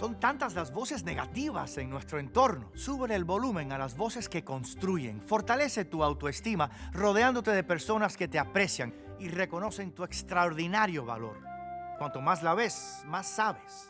Son tantas las voces negativas en nuestro entorno. Sube el volumen a las voces que construyen. Fortalece tu autoestima rodeándote de personas que te aprecian y reconocen tu extraordinario valor. Cuanto más la ves, más sabes.